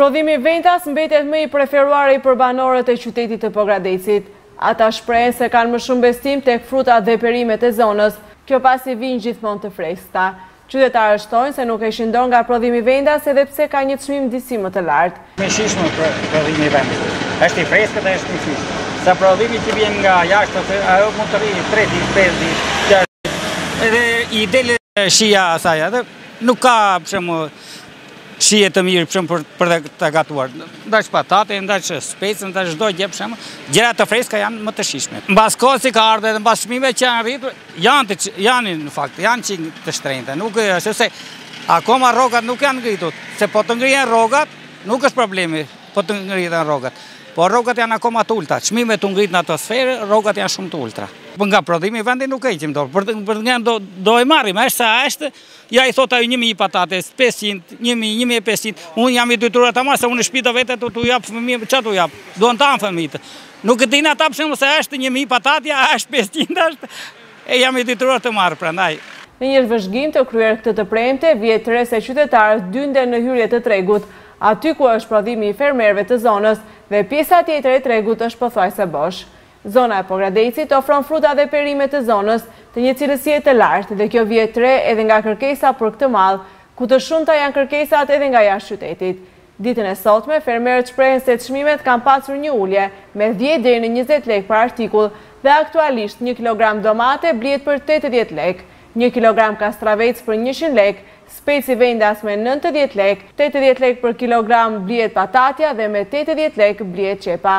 Prodhimi vendas mbetet më i preferuari për banorët e qytetit të Pogradecit. Ata shprehen se kanë më shumë besim tek frutat dhe perimet e zonës, kjo pasi vijnë gjithmonë të freskëta. Qytetarët shtojnë se nuk heqin dorë nga prodhimi vendas edhe pse ka një çmim disi më të lartë. Më i shijshëm prodhimi i vendit. Është i freskët dhe është i shijshëm. Sa prodhimi që vjen nga jashtë ose ajo mund të rrijë 3 ditë, 5 ditë, 6 ditë. Edhe i del shija asaj, edhe nuk ka për shembull Shije të mirë për shembull për të gatuar. Ndash patate, ndash speca, ndash çdo gjë për shembull, gjëra të freskëta janë më të shijshme. Mbas kohës që ka ardhur edhe mbas çmimeve që janë rritur, janë të janë në fakt, janë çik të shtrenjta. Nuk është se akoma rrogat nuk janë ngritur, se po të ngrihen rrogat, nuk është problemi, po të ngrihen rrogat. Por rrogat janë akoma të ulta, çmimet u ngritën në atmosferë, rrogat janë shumë të ulta. Po nga prodhimi i vendit nuk heqim dorë, prapë ne do e marrim, është sa është, Ja i thot ai një mijë patate, pesëqind, një mijë, një mijë e pesëqind. Unë jam i detyruar ta marr se unë në shtëpi do vete t'u jap fëmijë, ça t'u jap? Duan të hanë fëmijët. Nuk e dinë ata për shembull se është një mijë patatja, a është pesëqind është. E jam i detyruar të marr prandaj. Në një vëzhgim të kryer këtë të premte, vihet re se qytetarët dynden në hyrje të tregut, aty ku është prodhimi i fermerëve të zonës dhe pjesa tjetër e tregut është pothuajse bosh. Zona e Pogradecit ofron fruta dhe perime të zonës, të një cilësie të lartë dhe kjo vihet re edhe nga kërkesa për këtë mall, ku të shumta janë kërkesat edhe nga jashtë qytetit. Ditën e sotme, fermerët shprehen se çmimet kanë pasur një ulje, me dhjetë deri në njëzet lekë për artikull dhe aktualisht një kilogram domate blihet për tetëdhjetë lekë, një kilogram kastravec për njëqind lekë, speci vendas me nëntëdhjetë lekë, tetëdhjetë lekë për kilogram blihet patatja dhe me tetëdhjetë lekë blihet qepa.